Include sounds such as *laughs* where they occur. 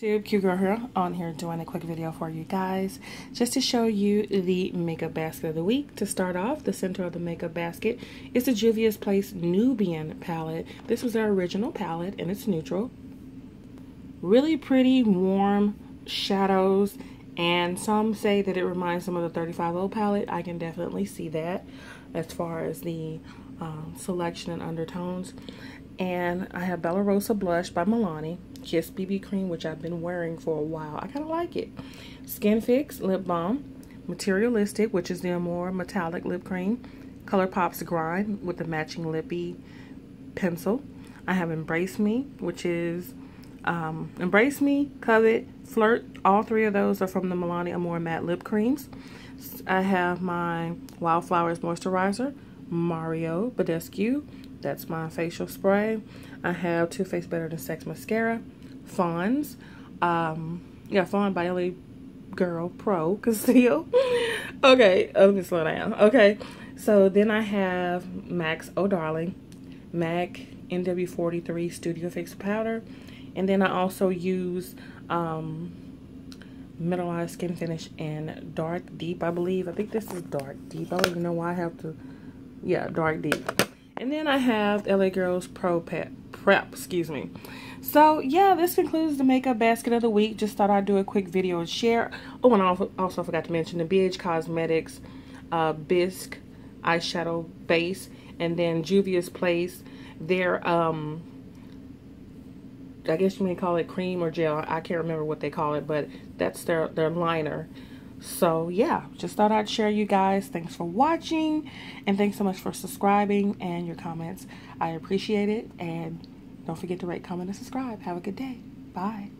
YouTube, Qgyrl here on here doing a quick video for you guys just to show you the makeup basket of the week. To start off, the center of the makeup basket is the Juvia's Place Nubian palette. This was their original palette and it's neutral. Really pretty, warm shadows and some say that it reminds them of the 350 palette. I can definitely see that as far as the um, selection and undertones. And I have Bella Rosa Blush by Milani. Kiss BB Cream, which I've been wearing for a while. I kind of like it. Skin Fix Lip Balm. Materialistic, which is their more metallic lip cream. ColourPop's Grind with the matching lippy pencil. I have Embrace Me, which is um, Embrace Me, Covet, Flirt. All three of those are from the Milani Amore Matte Lip Creams. I have my Wildflowers Moisturizer, Mario Badescu. That's my facial spray. I have Too Faced Better Than Sex Mascara. Fawn's. Um, yeah, Fawn by LA Girl Pro Conceal. *laughs* okay, let me slow down. Okay, so then I have MAC's Oh Darling, MAC NW43 Studio Fix Powder. And then I also use um, Mineralized Skin Finish in Dark Deep, I believe. I think this is Dark Deep. I don't even know why I have to yeah, dark deep. And then I have LA Girls Pro Pep, Prep, excuse me. So, yeah, this concludes the makeup basket of the week. Just thought I'd do a quick video and share. Oh, and I also forgot to mention the BH Cosmetics uh, Bisque eyeshadow base. And then Juvia's Place, their, um, I guess you may call it cream or gel. I can't remember what they call it, but that's their, their liner. So yeah, just thought I'd share you guys. Thanks for watching and thanks so much for subscribing and your comments. I appreciate it and don't forget to rate, comment, and subscribe. Have a good day. Bye.